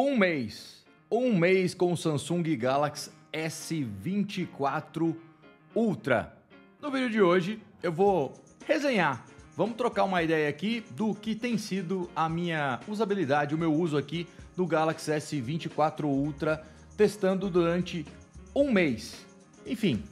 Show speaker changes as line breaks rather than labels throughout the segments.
Um mês. Um mês com o Samsung Galaxy S24 Ultra. No vídeo de hoje eu vou resenhar. Vamos trocar uma ideia aqui do que tem sido a minha usabilidade, o meu uso aqui do Galaxy S24 Ultra, testando durante um mês. Enfim,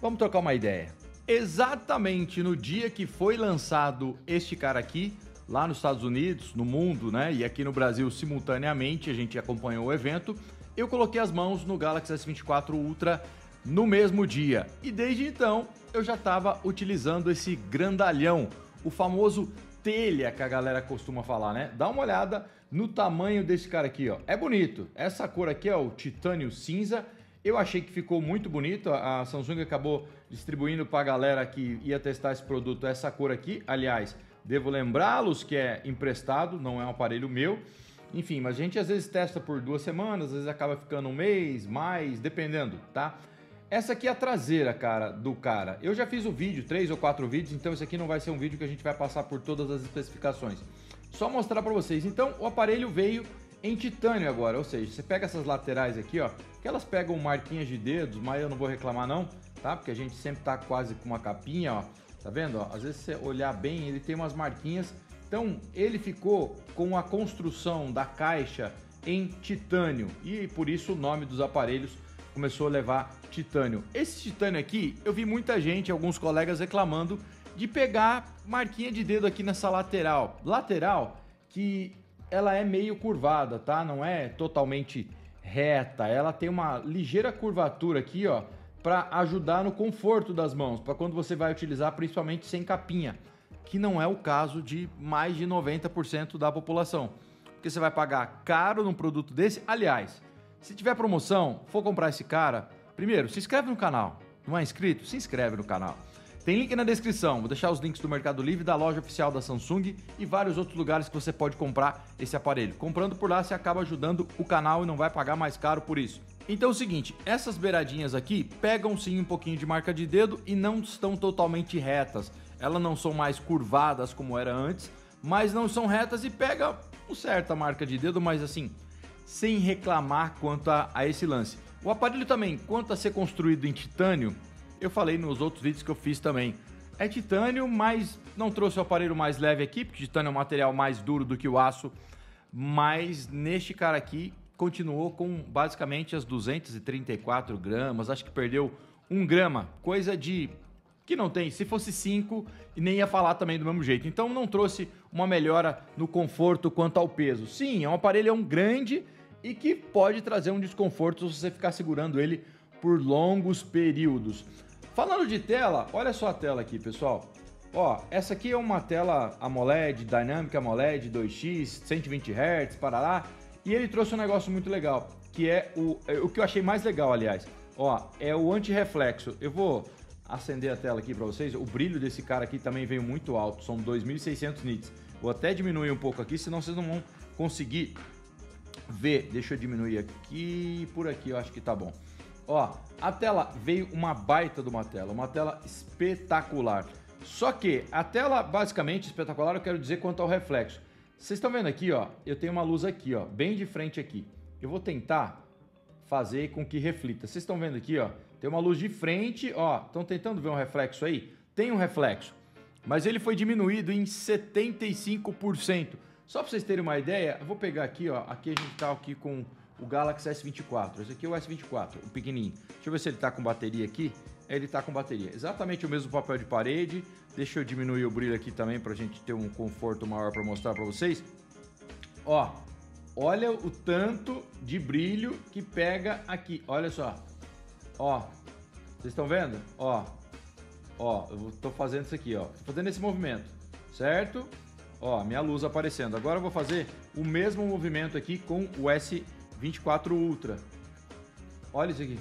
vamos trocar uma ideia. Exatamente no dia que foi lançado este cara aqui, lá nos Estados Unidos, no mundo, né? E aqui no Brasil simultaneamente, a gente acompanhou o evento. Eu coloquei as mãos no Galaxy S24 Ultra no mesmo dia. E desde então eu já estava utilizando esse grandalhão, o famoso telha que a galera costuma falar, né? Dá uma olhada no tamanho desse cara aqui, ó. É bonito. Essa cor aqui é o titânio cinza. Eu achei que ficou muito bonito. A Samsung acabou distribuindo para a galera que ia testar esse produto essa cor aqui. Aliás, Devo lembrá-los que é emprestado, não é um aparelho meu. Enfim, mas a gente às vezes testa por duas semanas, às vezes acaba ficando um mês, mais, dependendo, tá? Essa aqui é a traseira, cara, do cara. Eu já fiz o vídeo, três ou quatro vídeos, então esse aqui não vai ser um vídeo que a gente vai passar por todas as especificações. Só mostrar para vocês. Então, o aparelho veio em titânio agora, ou seja, você pega essas laterais aqui, ó, que elas pegam marquinhas de dedos, mas eu não vou reclamar não, tá? Porque a gente sempre tá quase com uma capinha, ó. Tá vendo? Ó? Às vezes você olhar bem, ele tem umas marquinhas. Então ele ficou com a construção da caixa em titânio e por isso o nome dos aparelhos começou a levar titânio. Esse titânio aqui, eu vi muita gente, alguns colegas reclamando de pegar marquinha de dedo aqui nessa lateral. Lateral que ela é meio curvada, tá? Não é totalmente reta, ela tem uma ligeira curvatura aqui, ó, para ajudar no conforto das mãos, para quando você vai utilizar, principalmente sem capinha, que não é o caso de mais de 90% da população. Porque você vai pagar caro num produto desse. Aliás, se tiver promoção, for comprar esse cara, primeiro, se inscreve no canal. Não é inscrito? Se inscreve no canal. Tem link na descrição, vou deixar os links do Mercado Livre, da loja oficial da Samsung e vários outros lugares que você pode comprar esse aparelho. Comprando por lá, você acaba ajudando o canal e não vai pagar mais caro por isso. Então é o seguinte, essas beiradinhas aqui pegam sim um pouquinho de marca de dedo e não estão totalmente retas. Elas não são mais curvadas como era antes, mas não são retas e pega uma certa marca de dedo, mas assim, sem reclamar quanto a, a esse lance. O aparelho também, quanto a ser construído em titânio, eu falei nos outros vídeos que eu fiz também. É titânio, mas não trouxe o aparelho mais leve aqui, porque titânio é um material mais duro do que o aço. Mas neste cara aqui, continuou com basicamente as 234 gramas, acho que perdeu um grama, coisa de que não tem. Se fosse 5, nem ia falar também do mesmo jeito. Então não trouxe uma melhora no conforto quanto ao peso. Sim, é um aparelho um grande e que pode trazer um desconforto se você ficar segurando ele por longos períodos. Falando de tela, olha só a tela aqui, pessoal. Ó, essa aqui é uma tela AMOLED, Dynamic AMOLED 2X, 120 Hz, para lá. E ele trouxe um negócio muito legal, que é o, é o que eu achei mais legal, aliás. Ó, é o anti-reflexo. Eu vou acender a tela aqui para vocês. O brilho desse cara aqui também veio muito alto, são 2600 nits. Vou até diminuir um pouco aqui, senão vocês não vão conseguir ver. Deixa eu diminuir aqui, por aqui eu acho que tá bom. Ó, a tela veio uma baita de uma tela, uma tela espetacular. Só que a tela basicamente espetacular eu quero dizer quanto ao reflexo. Vocês estão vendo aqui, ó? Eu tenho uma luz aqui, ó, bem de frente aqui. Eu vou tentar fazer com que reflita. Vocês estão vendo aqui, ó? Tem uma luz de frente, ó. Estão tentando ver um reflexo aí? Tem um reflexo, mas ele foi diminuído em 75%. Só para vocês terem uma ideia, eu vou pegar aqui, ó. Aqui a gente está aqui com o Galaxy S24. Esse aqui é o S24, o pequenininho. Deixa eu ver se ele está com bateria aqui ele está com bateria. Exatamente o mesmo papel de parede. Deixa eu diminuir o brilho aqui também para a gente ter um conforto maior para mostrar para vocês. Ó, olha o tanto de brilho que pega aqui. Olha só. Ó, vocês estão vendo? Ó, ó, eu estou fazendo isso aqui, ó. Tô fazendo esse movimento, certo? Ó, minha luz aparecendo. Agora eu vou fazer o mesmo movimento aqui com o S24 Ultra. Olha isso aqui.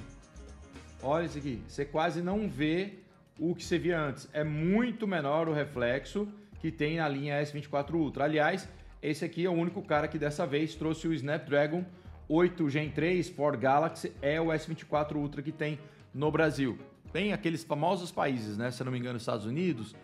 Olha isso aqui, você quase não vê o que você via antes. É muito menor o reflexo que tem na linha S24 Ultra. Aliás, esse aqui é o único cara que dessa vez trouxe o Snapdragon 8 Gen 3 for Galaxy, é o S24 Ultra que tem no Brasil. Tem aqueles famosos países, né? Se eu não me engano, Estados Unidos,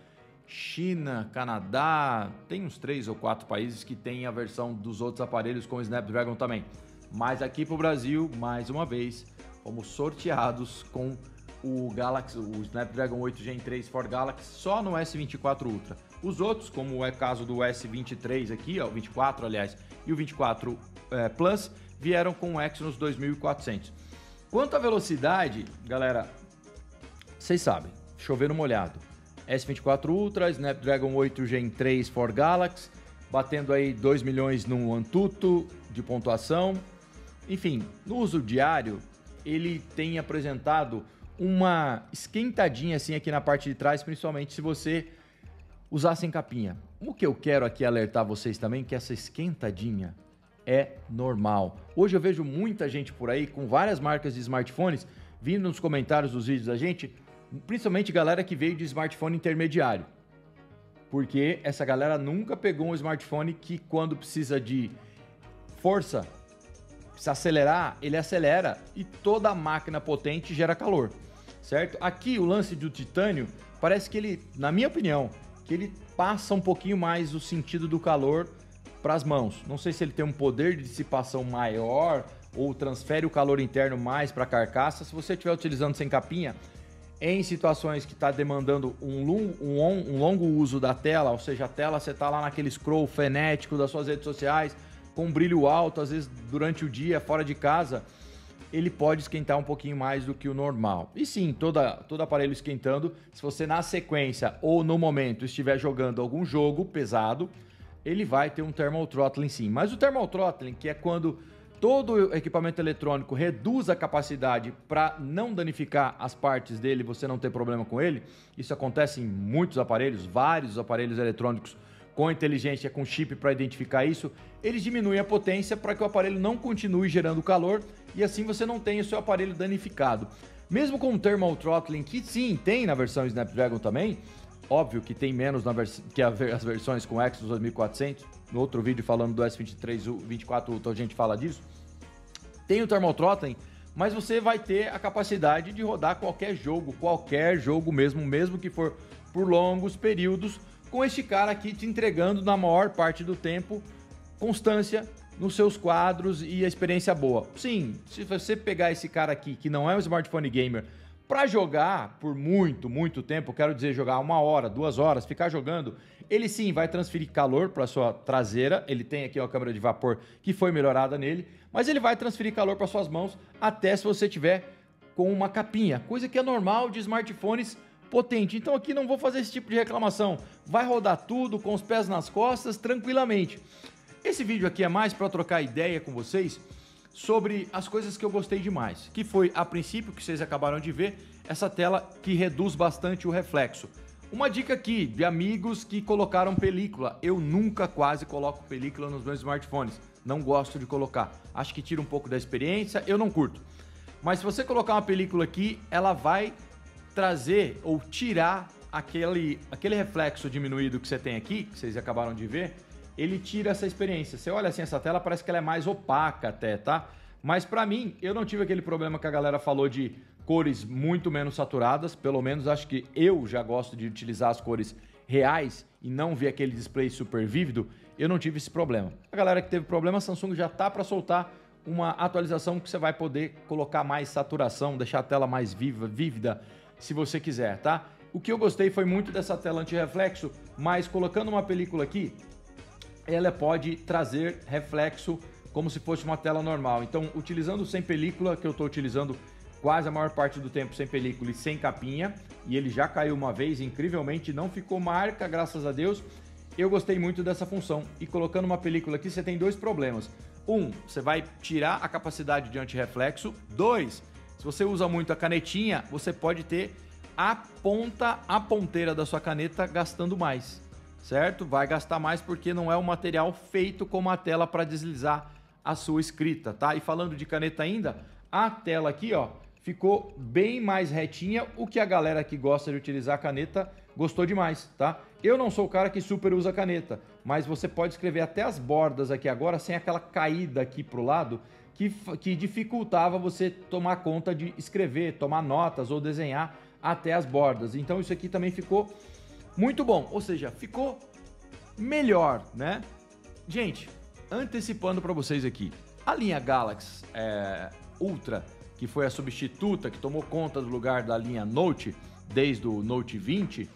China, Canadá, tem uns três ou quatro países que tem a versão dos outros aparelhos com Snapdragon também. Mas aqui para o Brasil, mais uma vez, fomos sorteados com o Galaxy, o Snapdragon 8 Gen 3 for Galaxy só no S24 Ultra. Os outros, como é o caso do S23 aqui, ó, o 24 aliás, e o 24 é, Plus, vieram com o Exynos 2400. Quanto à velocidade, galera, vocês sabem, chover no molhado. S24 Ultra, Snapdragon 8 Gen 3 for Galaxy, batendo aí 2 milhões no Antutu de pontuação. Enfim, no uso diário, ele tem apresentado uma esquentadinha assim aqui na parte de trás, principalmente se você usar sem capinha. O que eu quero aqui alertar vocês também que essa esquentadinha é normal. Hoje eu vejo muita gente por aí com várias marcas de smartphones vindo nos comentários dos vídeos da gente, principalmente galera que veio de smartphone intermediário. Porque essa galera nunca pegou um smartphone que quando precisa de força, precisa acelerar, ele acelera e toda a máquina potente gera calor certo? Aqui o lance do titânio parece que ele, na minha opinião, que ele passa um pouquinho mais o sentido do calor para as mãos. Não sei se ele tem um poder de dissipação maior ou transfere o calor interno mais para a carcaça. Se você estiver utilizando sem capinha, em situações que está demandando um, um, um, longo uso da tela, ou seja, a tela você está lá naquele scroll frenético das suas redes sociais, com brilho alto, às vezes durante o dia, fora de casa, ele pode esquentar um pouquinho mais do que o normal. E sim, toda, todo aparelho esquentando, se você na sequência ou no momento estiver jogando algum jogo pesado, ele vai ter um thermal throttling sim. Mas o thermal throttling, que é quando todo equipamento eletrônico reduz a capacidade para não danificar as partes dele, você não ter problema com ele. Isso acontece em muitos aparelhos, vários aparelhos eletrônicos com inteligência, com chip para identificar isso, eles diminuem a potência para que o aparelho não continue gerando calor e assim você não tenha o seu aparelho danificado. Mesmo com o Thermal Throttling, que sim, tem na versão Snapdragon também, óbvio que tem menos vers que as versões com Exynos 2400, no outro vídeo falando do S23 24 Ultra a gente fala disso, tem o Thermal Throttling, mas você vai ter a capacidade de rodar qualquer jogo, qualquer jogo mesmo, mesmo que for por longos períodos, com este cara aqui te entregando na maior parte do tempo constância nos seus quadros e a experiência boa. Sim, se você pegar esse cara aqui que não é um smartphone gamer para jogar por muito, muito tempo, quero dizer jogar uma hora, duas horas, ficar jogando, ele sim vai transferir calor para sua traseira. Ele tem aqui uma câmera de vapor que foi melhorada nele, mas ele vai transferir calor para suas mãos até se você tiver com uma capinha, coisa que é normal de smartphones potente. Então aqui não vou fazer esse tipo de reclamação. Vai rodar tudo com os pés nas costas tranquilamente. Esse vídeo aqui é mais para trocar ideia com vocês sobre as coisas que eu gostei demais, que foi a princípio que vocês acabaram de ver, essa tela que reduz bastante o reflexo. Uma dica aqui de amigos que colocaram película. Eu nunca quase coloco película nos meus smartphones. Não gosto de colocar. Acho que tira um pouco da experiência, eu não curto. Mas se você colocar uma película aqui, ela vai trazer ou tirar aquele, aquele reflexo diminuído que você tem aqui, que vocês acabaram de ver, ele tira essa experiência. Você olha assim essa tela, parece que ela é mais opaca até, tá? Mas para mim, eu não tive aquele problema que a galera falou de cores muito menos saturadas, pelo menos acho que eu já gosto de utilizar as cores reais e não ver aquele display super vívido, eu não tive esse problema. A galera que teve problema, a Samsung já tá para soltar uma atualização que você vai poder colocar mais saturação, deixar a tela mais viva, vívida, se você quiser, tá? O que eu gostei foi muito dessa tela anti-reflexo, mas colocando uma película aqui, ela pode trazer reflexo como se fosse uma tela normal. Então, utilizando sem película, que eu estou utilizando quase a maior parte do tempo sem película e sem capinha, e ele já caiu uma vez, incrivelmente, não ficou marca, graças a Deus. Eu gostei muito dessa função. E colocando uma película aqui, você tem dois problemas. Um, você vai tirar a capacidade de antirreflexo. Dois, se você usa muito a canetinha, você pode ter a ponta, a ponteira da sua caneta gastando mais, certo? Vai gastar mais porque não é um material feito como a tela para deslizar a sua escrita, tá? E falando de caneta ainda, a tela aqui, ó, ficou bem mais retinha, o que a galera que gosta de utilizar a caneta gostou demais, tá? Eu não sou o cara que super usa caneta, mas você pode escrever até as bordas aqui agora sem aquela caída aqui pro lado que, que dificultava você tomar conta de escrever, tomar notas ou desenhar até as bordas. Então isso aqui também ficou muito bom, ou seja, ficou melhor, né? Gente, antecipando para vocês aqui, A linha Galaxy é, Ultra, que foi a substituta que tomou conta do lugar da linha Note desde o Note 20,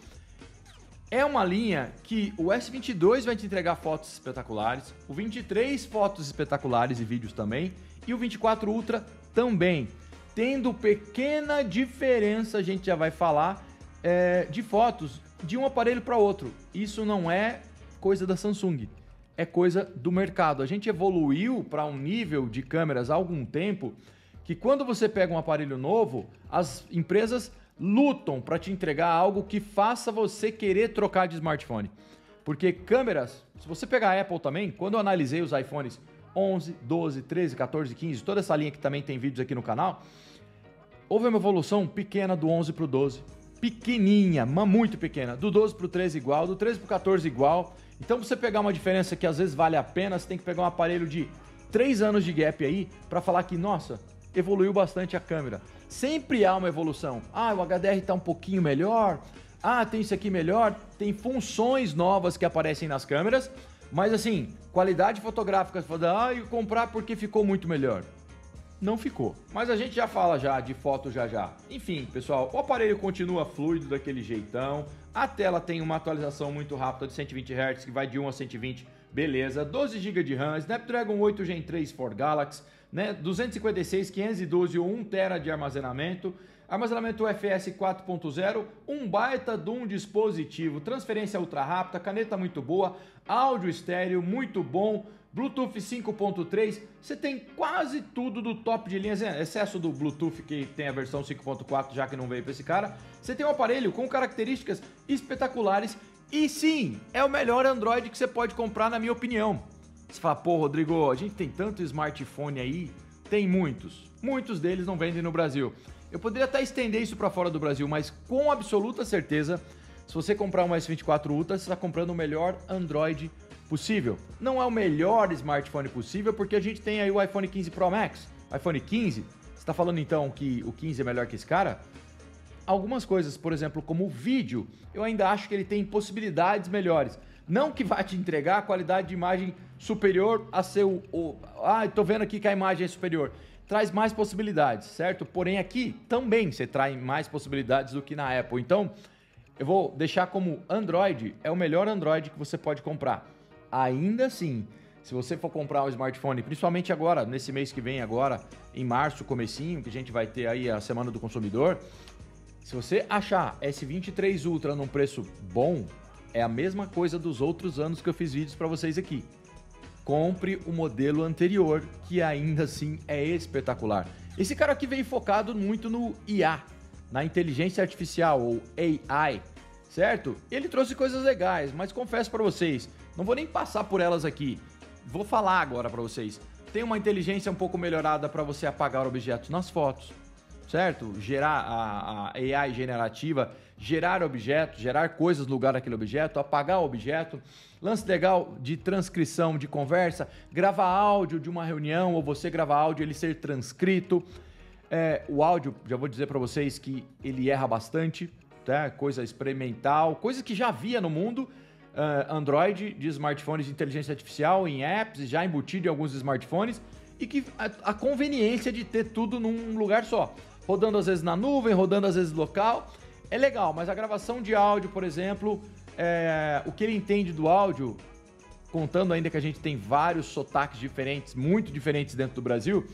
é uma linha que o S22 vai te entregar fotos espetaculares, o 23 fotos espetaculares e vídeos também, e o 24 Ultra também. Tendo pequena diferença, a gente já vai falar, é, de fotos de um aparelho para outro. Isso não é coisa da Samsung, é coisa do mercado. A gente evoluiu para um nível de câmeras há algum tempo que quando você pega um aparelho novo, as empresas lutam para te entregar algo que faça você querer trocar de smartphone. Porque câmeras, se você pegar a Apple também, quando eu analisei os iPhones 11, 12, 13, 14, 15, toda essa linha que também tem vídeos aqui no canal, houve uma evolução pequena do 11 para o 12. Pequeninha, mas muito pequena. Do 12 para o 13 igual, do 13 para o 14 igual. Então, você pegar uma diferença que às vezes vale a pena, você tem que pegar um aparelho de 3 anos de gap aí para falar que, nossa, evoluiu bastante a câmera. Sempre há uma evolução. Ah, o HDR está um pouquinho melhor. Ah, tem isso aqui melhor. Tem funções novas que aparecem nas câmeras. Mas assim, qualidade fotográfica, você fala, ah, e comprar porque ficou muito melhor. Não ficou. Mas a gente já fala já de foto já já. Enfim, pessoal, o aparelho continua fluido daquele jeitão. A tela tem uma atualização muito rápida de 120 Hz, que vai de 1 a 120, beleza. 12 GB de RAM, Snapdragon 8 Gen 3 for Galaxy, né? 256, 512 ou 1 TB de armazenamento. Armazenamento UFS 4.0, um baita de um dispositivo, transferência ultra rápida, caneta muito boa, áudio estéreo muito bom, Bluetooth 5.3, você tem quase tudo do top de linha, excesso do Bluetooth que tem a versão 5.4, já que não veio para esse cara. Você tem um aparelho com características espetaculares e sim, é o melhor Android que você pode comprar, na minha opinião. Você fala, pô, Rodrigo, a gente tem tanto smartphone aí, tem muitos. Muitos deles não vendem no Brasil. Eu poderia até estender isso para fora do Brasil, mas com absoluta certeza, se você comprar um S24 Ultra, você está comprando o melhor Android possível. Não é o melhor smartphone possível, porque a gente tem aí o iPhone 15 Pro Max, iPhone 15. Você está falando então que o 15 é melhor que esse cara? Algumas coisas, por exemplo, como o vídeo, eu ainda acho que ele tem possibilidades melhores. Não que vá te entregar a qualidade de imagem superior a seu. O, ah, estou vendo aqui que a imagem é superior. Traz mais possibilidades, certo? Porém, aqui também você traz mais possibilidades do que na Apple. Então, eu vou deixar como Android é o melhor Android que você pode comprar. Ainda assim, se você for comprar um smartphone, principalmente agora, nesse mês que vem agora, em março, comecinho, que a gente vai ter aí a Semana do Consumidor, se você achar S23 Ultra num preço bom, é a mesma coisa dos outros anos que eu fiz vídeos para vocês aqui. Compre o modelo anterior, que ainda assim é espetacular. Esse cara aqui veio focado muito no IA, na inteligência artificial ou AI, certo? Ele trouxe coisas legais, mas confesso para vocês, não vou nem passar por elas aqui. Vou falar agora para vocês. Tem uma inteligência um pouco melhorada para você apagar objetos nas fotos, certo? Gerar a, a AI generativa gerar objetos, gerar coisas no lugar daquele objeto, apagar o objeto. Lance legal de transcrição de conversa, gravar áudio de uma reunião ou você gravar áudio ele ser transcrito. É, o áudio, já vou dizer para vocês que ele erra bastante, tá? coisa experimental, coisa que já havia no mundo. Uh, Android de smartphones de inteligência artificial em apps, já embutido em alguns smartphones, e que a, a conveniência de ter tudo num lugar só. Rodando às vezes na nuvem, rodando às vezes local é legal, mas a gravação de áudio, por exemplo, é, o que ele entende do áudio, contando ainda que a gente tem vários sotaques diferentes, muito diferentes dentro do Brasil,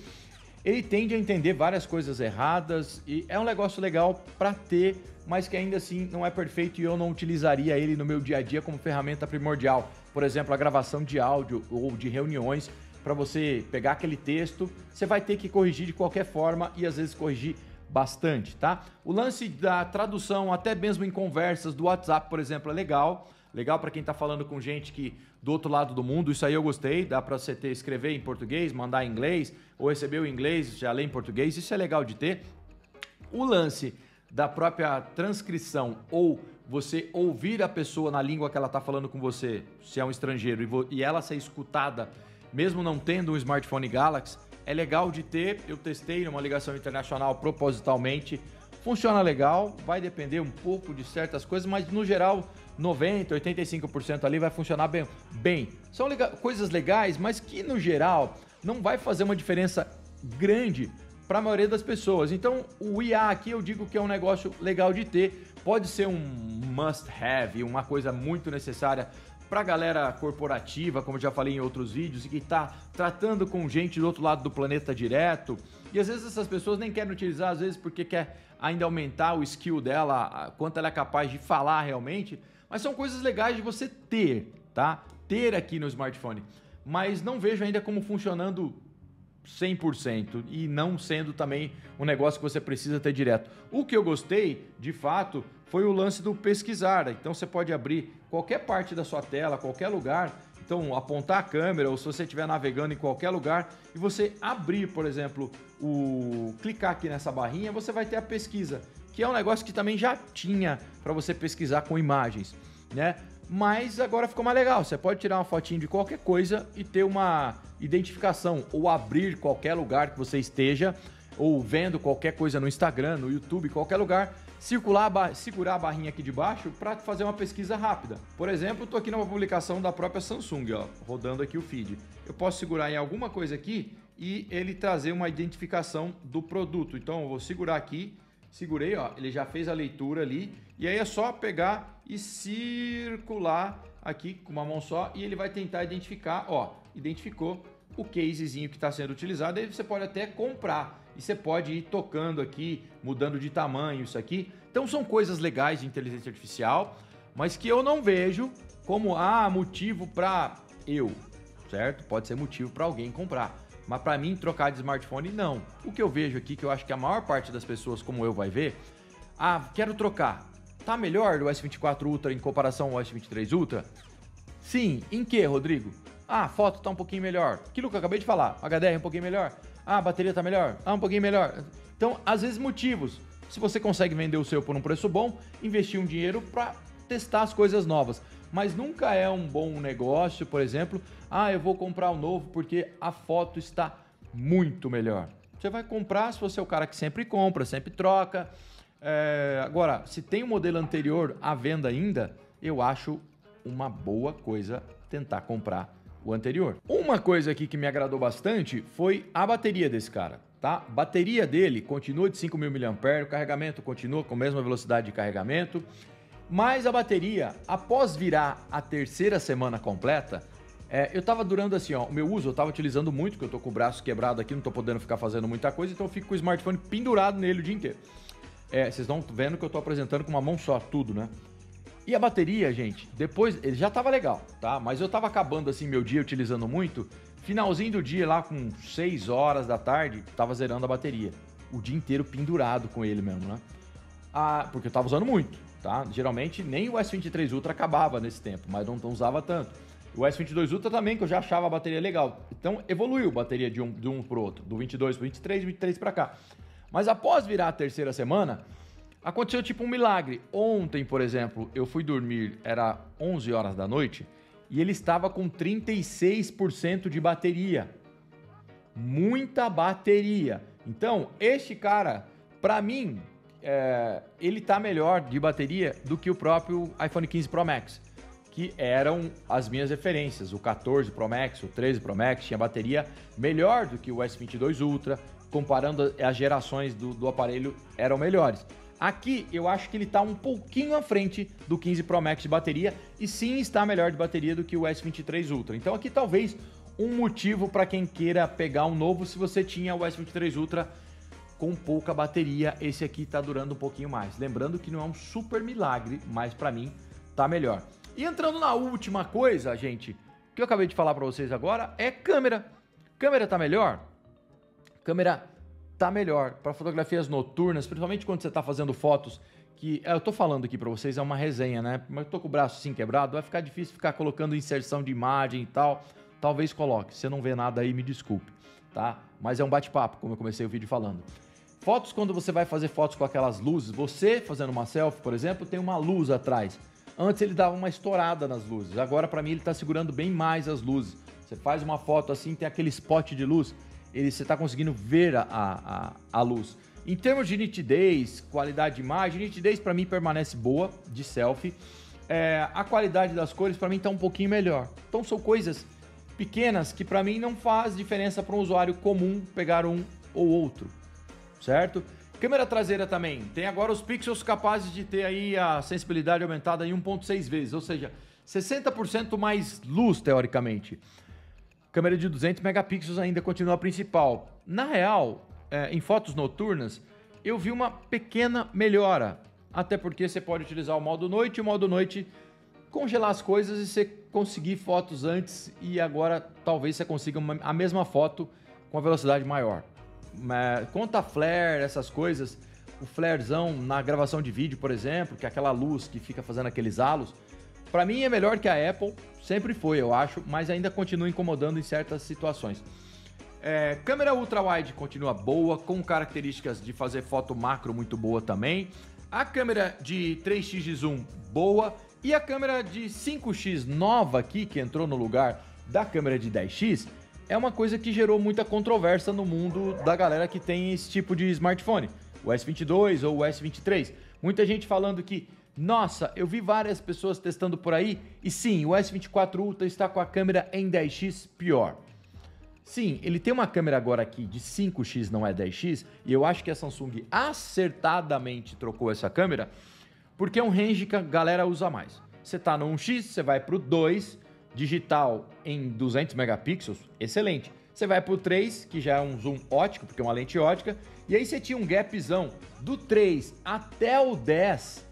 ele tende a entender várias coisas erradas e é um negócio legal para ter, mas que ainda assim não é perfeito e eu não utilizaria ele no meu dia a dia como ferramenta primordial. Por exemplo, a gravação de áudio ou de reuniões para você pegar aquele texto, você vai ter que corrigir de qualquer forma e às vezes corrigir bastante, tá? O lance da tradução, até mesmo em conversas do WhatsApp, por exemplo, é legal. Legal para quem está falando com gente que do outro lado do mundo, isso aí eu gostei. Dá para você ter, escrever em português, mandar em inglês, ou receber o inglês, já ler em português, isso é legal de ter. O lance da própria transcrição ou você ouvir a pessoa na língua que ela está falando com você, se é um estrangeiro, e, ela ser escutada, mesmo não tendo um smartphone Galaxy, é legal de ter. Eu testei numa ligação internacional propositalmente. Funciona legal, vai depender um pouco de certas coisas, mas no geral 90, 85% ali vai funcionar bem. bem. São lega coisas legais, mas que no geral não vai fazer uma diferença grande para a maioria das pessoas. Então, o IA aqui eu digo que é um negócio legal de ter, pode ser um must have, uma coisa muito necessária para galera corporativa, como já falei em outros vídeos, e que está tratando com gente do outro lado do planeta direto. E às vezes essas pessoas nem querem utilizar, às vezes porque quer ainda aumentar o skill dela, quanto ela é capaz de falar realmente. Mas são coisas legais de você ter, tá? Ter aqui no smartphone. Mas não vejo ainda como funcionando 100% e não sendo também um negócio que você precisa ter direto. O que eu gostei, de fato, foi o lance do pesquisar. Então você pode abrir qualquer parte da sua tela, qualquer lugar. Então, apontar a câmera ou se você estiver navegando em qualquer lugar e você abrir, por exemplo, o clicar aqui nessa barrinha, você vai ter a pesquisa, que é um negócio que também já tinha para você pesquisar com imagens, né? Mas agora ficou mais legal. Você pode tirar uma fotinho de qualquer coisa e ter uma identificação ou abrir qualquer lugar que você esteja ou vendo qualquer coisa no Instagram, no YouTube, qualquer lugar, circular segurar a barrinha aqui de baixo para fazer uma pesquisa rápida. Por exemplo, estou aqui numa publicação da própria Samsung, ó, rodando aqui o feed. Eu posso segurar em alguma coisa aqui e ele trazer uma identificação do produto. Então eu vou segurar aqui, segurei, ó, ele já fez a leitura ali e aí é só pegar e circular aqui com uma mão só e ele vai tentar identificar, ó, identificou o casezinho que está sendo utilizado, aí você pode até comprar e você pode ir tocando aqui, mudando de tamanho isso aqui. Então são coisas legais de inteligência artificial, mas que eu não vejo como ah, motivo para eu, certo? Pode ser motivo para alguém comprar. Mas para mim trocar de smartphone não. O que eu vejo aqui que eu acho que a maior parte das pessoas como eu vai ver, ah, quero trocar. Tá melhor do S24 Ultra em comparação ao S23 Ultra? Sim, em que, Rodrigo? Ah, a foto tá um pouquinho melhor. Aquilo que eu acabei de falar, HDR é um pouquinho melhor. Ah, a bateria tá melhor. Ah, um pouquinho melhor. Então, às vezes motivos. Se você consegue vender o seu por um preço bom, investir um dinheiro para testar as coisas novas. Mas nunca é um bom negócio, por exemplo, ah, eu vou comprar o um novo porque a foto está muito melhor. Você vai comprar se você é o cara que sempre compra, sempre troca. É... Agora, se tem um modelo anterior à venda ainda, eu acho uma boa coisa tentar comprar o anterior. Uma coisa aqui que me agradou bastante foi a bateria desse cara, tá? Bateria dele continua de 5.000 mAh, o carregamento continua com a mesma velocidade de carregamento, mas a bateria, após virar a terceira semana completa, é, eu tava durando assim, ó, o meu uso eu tava utilizando muito, porque eu tô com o braço quebrado aqui, não tô podendo ficar fazendo muita coisa, então eu fico com o smartphone pendurado nele o dia inteiro. É, vocês estão vendo que eu tô apresentando com uma mão só tudo, né? E a bateria, gente, depois ele já tava legal, tá? Mas eu tava acabando assim meu dia utilizando muito. Finalzinho do dia lá com 6 horas da tarde, tava zerando a bateria. O dia inteiro pendurado com ele mesmo, né? Ah, porque eu tava usando muito, tá? Geralmente nem o S23 Ultra acabava nesse tempo, mas não, não usava tanto. O S22 Ultra também, que eu já achava a bateria legal. Então evoluiu a bateria de um, de um pro outro, do 22 pro 23, 23 para cá. Mas após virar a terceira semana, Aconteceu tipo um milagre. Ontem, por exemplo, eu fui dormir, era 11 horas da noite, e ele estava com 36% de bateria. Muita bateria. Então, este cara, para mim, é, ele tá melhor de bateria do que o próprio iPhone 15 Pro Max, que eram as minhas referências. O 14 Pro Max, o 13 Pro Max tinha bateria melhor do que o S22 Ultra, comparando as gerações do, do aparelho, eram melhores. Aqui eu acho que ele está um pouquinho à frente do 15 Pro Max de bateria e sim está melhor de bateria do que o S23 Ultra. Então aqui talvez um motivo para quem queira pegar um novo se você tinha o S23 Ultra com pouca bateria, esse aqui está durando um pouquinho mais. Lembrando que não é um super milagre, mas para mim tá melhor. E entrando na última coisa, gente, que eu acabei de falar para vocês agora é câmera. Câmera tá melhor? Câmera tá melhor para fotografias noturnas, principalmente quando você está fazendo fotos que é, eu tô falando aqui para vocês é uma resenha, né? Mas eu tô com o braço assim quebrado, vai ficar difícil ficar colocando inserção de imagem e tal. Talvez coloque. Se não vê nada aí, me desculpe, tá? Mas é um bate-papo, como eu comecei o vídeo falando. Fotos quando você vai fazer fotos com aquelas luzes, você fazendo uma selfie, por exemplo, tem uma luz atrás. Antes ele dava uma estourada nas luzes. Agora para mim ele está segurando bem mais as luzes. Você faz uma foto assim, tem aquele spot de luz ele, você está conseguindo ver a, a, a luz. Em termos de nitidez, qualidade de imagem, nitidez para mim permanece boa de selfie. É, a qualidade das cores para mim está um pouquinho melhor. Então são coisas pequenas que para mim não faz diferença para um usuário comum pegar um ou outro, certo? Câmera traseira também. Tem agora os pixels capazes de ter aí a sensibilidade aumentada em 1.6 vezes, ou seja, 60% mais luz teoricamente. Câmera de 200 megapixels ainda continua a principal. Na real, é, em fotos noturnas, eu vi uma pequena melhora. Até porque você pode utilizar o modo noite e o modo noite congelar as coisas e você conseguir fotos antes e agora talvez você consiga uma, a mesma foto com a velocidade maior. Quanto a flare, essas coisas, o flarezão na gravação de vídeo, por exemplo, que é aquela luz que fica fazendo aqueles halos, para mim é melhor que a Apple, sempre foi, eu acho, mas ainda continua incomodando em certas situações. É, câmera ultra-wide continua boa, com características de fazer foto macro muito boa também. A câmera de 3x de zoom boa e a câmera de 5x nova aqui, que entrou no lugar da câmera de 10x, é uma coisa que gerou muita controvérsia no mundo da galera que tem esse tipo de smartphone, o S22 ou o S23. Muita gente falando que, nossa, eu vi várias pessoas testando por aí e sim, o S24 Ultra está com a câmera em 10x pior. Sim, ele tem uma câmera agora aqui de 5x, não é 10x, e eu acho que a Samsung acertadamente trocou essa câmera porque é um range que a galera usa mais. Você está no 1x, você vai para o 2, digital em 200 megapixels, excelente. Você vai para o 3, que já é um zoom ótico, porque é uma lente ótica, e aí você tinha um gapzão do 3 até o 10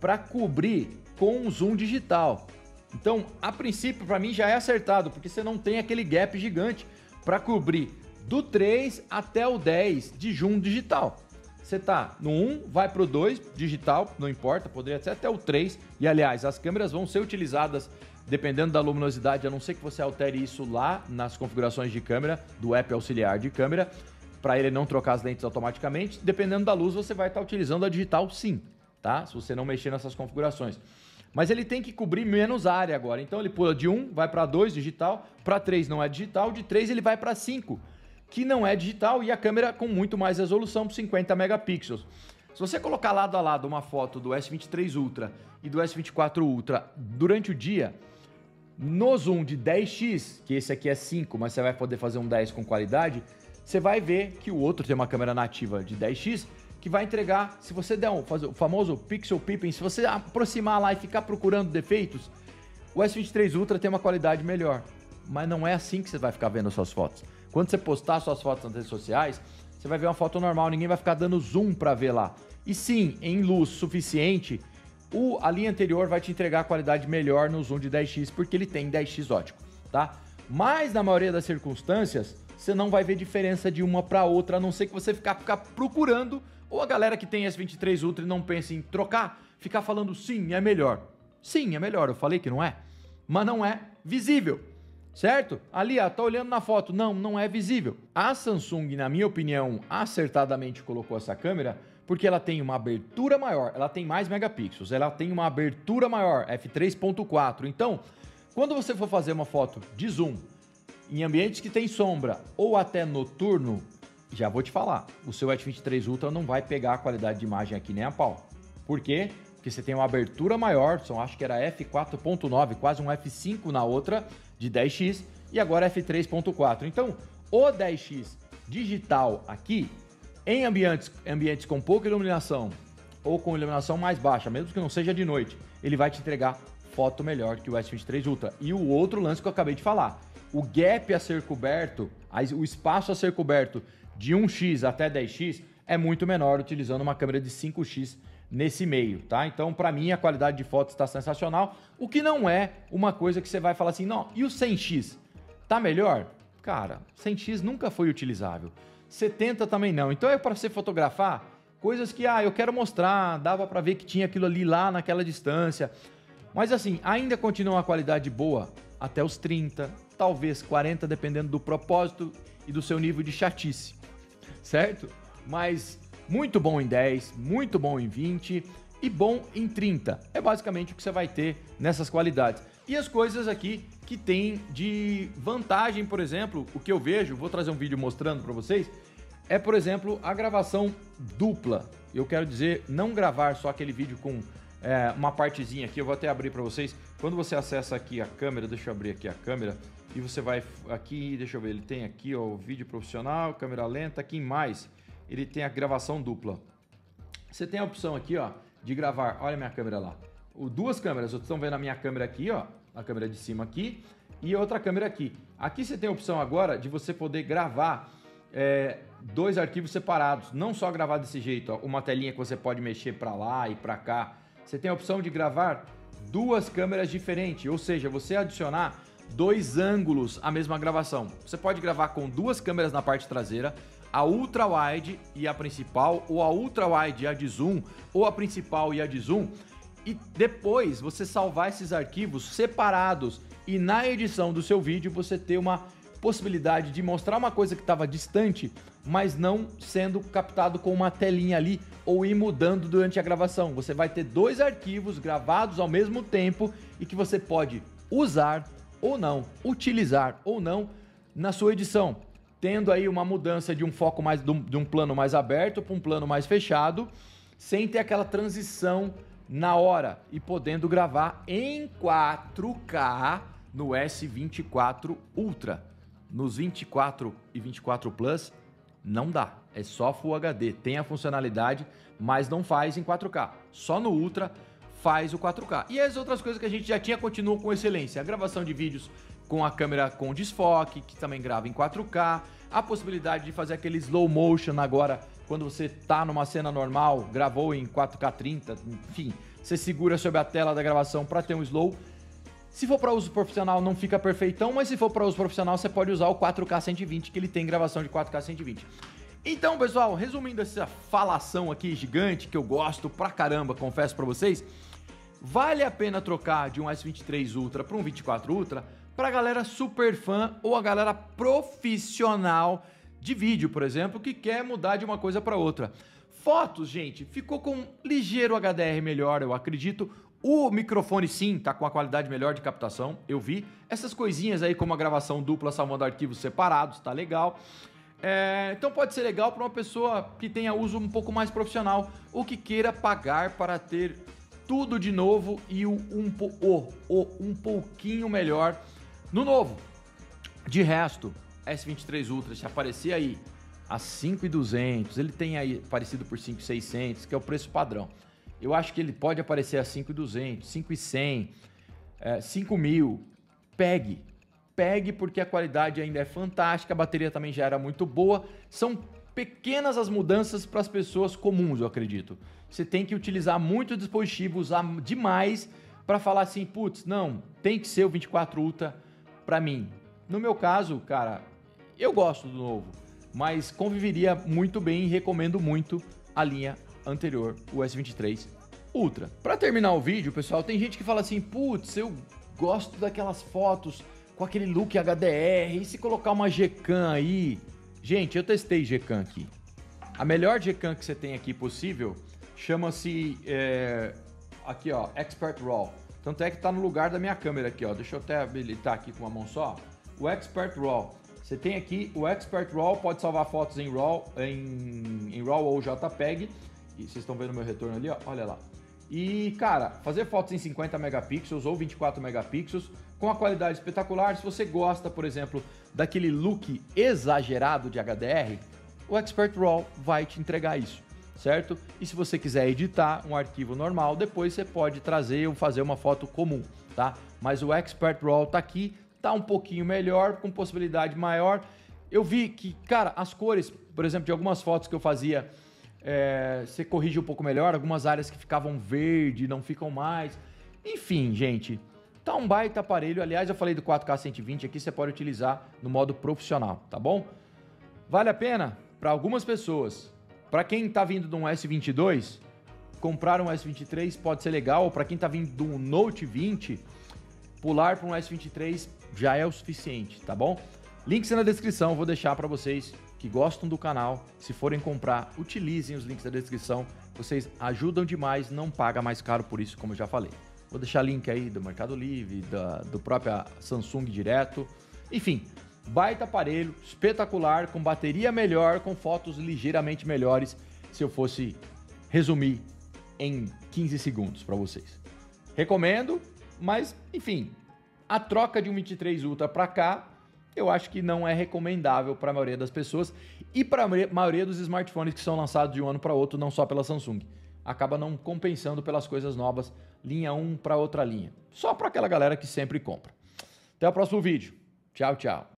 para cobrir com um zoom digital. Então, a princípio, para mim já é acertado, porque você não tem aquele gap gigante para cobrir do 3 até o 10 de zoom digital. Você tá no 1, vai para o 2, digital, não importa, poderia ser até o 3. E aliás, as câmeras vão ser utilizadas dependendo da luminosidade, a não ser que você altere isso lá nas configurações de câmera, do app auxiliar de câmera, para ele não trocar as lentes automaticamente. Dependendo da luz, você vai estar tá utilizando a digital sim, tá? Se você não mexer nessas configurações. Mas ele tem que cobrir menos área agora. Então ele pula de 1, vai para 2 digital, para 3 não é digital, de 3 ele vai para 5 que não é digital e a câmera com muito mais resolução, 50 megapixels. Se você colocar lado a lado uma foto do S23 Ultra e do S24 Ultra durante o dia, no zoom de 10x, que esse aqui é 5, mas você vai poder fazer um 10 com qualidade, você vai ver que o outro tem uma câmera nativa de 10x que vai entregar, se você der um, o famoso pixel peeping, se você aproximar lá e ficar procurando defeitos, o S23 Ultra tem uma qualidade melhor. Mas não é assim que você vai ficar vendo suas fotos. Quando você postar suas fotos nas redes sociais, você vai ver uma foto normal, ninguém vai ficar dando zoom para ver lá. E sim, em luz suficiente, o, a linha anterior vai te entregar a qualidade melhor no zoom de 10x, porque ele tem 10x ótico, tá? Mas na maioria das circunstâncias, você não vai ver diferença de uma para outra, a não ser que você ficar, ficar procurando, ou a galera que tem S23 Ultra e não pensa em trocar, ficar falando sim, é melhor. Sim, é melhor, eu falei que não é, mas não é visível certo? Ali, ó, tá olhando na foto. Não, não é visível. A Samsung, na minha opinião, acertadamente colocou essa câmera porque ela tem uma abertura maior, ela tem mais megapixels, ela tem uma abertura maior, f3.4. Então, quando você for fazer uma foto de zoom em ambientes que tem sombra ou até noturno, já vou te falar, o seu S23 Ultra não vai pegar a qualidade de imagem aqui nem a pau. Por quê? Porque você tem uma abertura maior, são, acho que era f4.9, quase um f5 na outra, de 10x e agora f3.4. Então, o 10x digital aqui, em ambientes, ambientes com pouca iluminação ou com iluminação mais baixa, mesmo que não seja de noite, ele vai te entregar foto melhor que o S23 Ultra. E o outro lance que eu acabei de falar, o gap a ser coberto, o espaço a ser coberto de 1x até 10x é muito menor utilizando uma câmera de 5x nesse meio, tá? Então, para mim, a qualidade de foto está sensacional, o que não é uma coisa que você vai falar assim, não, e o 100x? Tá melhor? Cara, 100x nunca foi utilizável. 70 também não. Então é para você fotografar coisas que, ah, eu quero mostrar, dava para ver que tinha aquilo ali lá naquela distância. Mas assim, ainda continua uma qualidade boa até os 30, talvez 40, dependendo do propósito e do seu nível de chatice, certo? Mas muito bom em 10, muito bom em 20 e bom em 30. É basicamente o que você vai ter nessas qualidades. E as coisas aqui que tem de vantagem, por exemplo, o que eu vejo, vou trazer um vídeo mostrando para vocês, é, por exemplo, a gravação dupla. Eu quero dizer, não gravar só aquele vídeo com é, uma partezinha aqui, eu vou até abrir para vocês. Quando você acessa aqui a câmera, deixa eu abrir aqui a câmera, e você vai aqui, deixa eu ver, ele tem aqui ó, o vídeo profissional, câmera lenta, aqui em mais, ele tem a gravação dupla. Você tem a opção aqui, ó, de gravar, olha a minha câmera lá. O, duas câmeras, vocês estão vendo a minha câmera aqui, ó, a câmera de cima aqui, e outra câmera aqui. Aqui você tem a opção agora de você poder gravar é, dois arquivos separados, não só gravar desse jeito, ó, uma telinha que você pode mexer para lá e para cá. Você tem a opção de gravar duas câmeras diferentes, ou seja, você adicionar dois ângulos à mesma gravação. Você pode gravar com duas câmeras na parte traseira, a ultra wide e a principal, ou a ultra wide e a de zoom, ou a principal e a de zoom, e depois você salvar esses arquivos separados e na edição do seu vídeo você ter uma possibilidade de mostrar uma coisa que estava distante, mas não sendo captado com uma telinha ali ou ir mudando durante a gravação. Você vai ter dois arquivos gravados ao mesmo tempo e que você pode usar ou não, utilizar ou não na sua edição, tendo aí uma mudança de um foco mais de um plano mais aberto para um plano mais fechado, sem ter aquela transição na hora e podendo gravar em 4K no S24 Ultra. Nos 24 e 24 Plus não dá, é só Full HD, tem a funcionalidade, mas não faz em 4K. Só no Ultra faz o 4K. E as outras coisas que a gente já tinha continuam com excelência. A gravação de vídeos com a câmera com desfoque, que também grava em 4K. A possibilidade de fazer aquele slow motion agora, quando você tá numa cena normal, gravou em 4K 30, enfim, você segura sobre a tela da gravação para ter um slow. Se for para uso profissional, não fica perfeitão, mas se for para uso profissional, você pode usar o 4K 120, que ele tem gravação de 4K 120. Então, pessoal, resumindo essa falação aqui gigante que eu gosto pra caramba, confesso para vocês, Vale a pena trocar de um S23 Ultra para um 24 Ultra para a galera super fã ou a galera profissional de vídeo, por exemplo, que quer mudar de uma coisa para outra. Fotos, gente, ficou com ligeiro HDR melhor, eu acredito. O microfone sim tá com a qualidade melhor de captação, eu vi. Essas coisinhas aí como a gravação dupla salvando arquivos separados, tá legal. É, então pode ser legal para uma pessoa que tenha uso um pouco mais profissional ou que queira pagar para ter tudo de novo e o um, o, o, um pouquinho melhor no novo. De resto, S23 Ultra, se aparecer aí a 5,200, ele tem aí aparecido por 5,600, que é o preço padrão. Eu acho que ele pode aparecer a 5,200, 5,100, é, 5,000. Pegue, pegue porque a qualidade ainda é fantástica, a bateria também já era muito boa. São pequenas as mudanças para as pessoas comuns, eu acredito. Você tem que utilizar muito o dispositivo, usar demais para falar assim, putz, não, tem que ser o 24 Ultra para mim. No meu caso, cara, eu gosto do novo, mas conviveria muito bem e recomendo muito a linha anterior, o S23 Ultra. Para terminar o vídeo, pessoal, tem gente que fala assim, putz, eu gosto daquelas fotos com aquele look HDR, e se colocar uma Gcam aí, Gente, eu testei Gcam aqui. A melhor Gcam que você tem aqui possível chama-se é, aqui ó, Expert RAW. Tanto é que tá no lugar da minha câmera aqui, ó. Deixa eu até habilitar aqui com uma mão só. O Expert RAW. Você tem aqui o Expert RAW, pode salvar fotos em RAW, em, em RAW ou JPEG. E vocês estão vendo meu retorno ali, ó. Olha lá. E, cara, fazer fotos em 50 megapixels ou 24 megapixels com a qualidade espetacular. Se você gosta, por exemplo, daquele look exagerado de HDR, o Expert RAW vai te entregar isso, certo? E se você quiser editar um arquivo normal, depois você pode trazer ou fazer uma foto comum, tá? Mas o Expert RAW tá aqui, tá um pouquinho melhor, com possibilidade maior. Eu vi que, cara, as cores, por exemplo, de algumas fotos que eu fazia é, você corrige um pouco melhor, algumas áreas que ficavam verde não ficam mais. Enfim, gente, tá um baita aparelho. Aliás, eu falei do 4K 120 aqui, você pode utilizar no modo profissional, tá bom? Vale a pena para algumas pessoas. Para quem tá vindo de um S22, comprar um S23 pode ser legal, para quem tá vindo de um Note 20, pular para um S23 já é o suficiente, tá bom? Links na descrição, vou deixar para vocês que gostam do canal, se forem comprar, utilizem os links da descrição. Vocês ajudam demais, não paga mais caro por isso, como eu já falei. Vou deixar link aí do Mercado Livre, da, do próprio Samsung direto. Enfim, baita aparelho, espetacular, com bateria melhor, com fotos ligeiramente melhores, se eu fosse resumir em 15 segundos para vocês. Recomendo, mas enfim, A troca de um 23 Ultra para cá, eu acho que não é recomendável para a maioria das pessoas e para a maioria dos smartphones que são lançados de um ano para outro, não só pela Samsung. Acaba não compensando pelas coisas novas, linha 1 para outra linha. Só para aquela galera que sempre compra. Até o próximo vídeo. Tchau, tchau.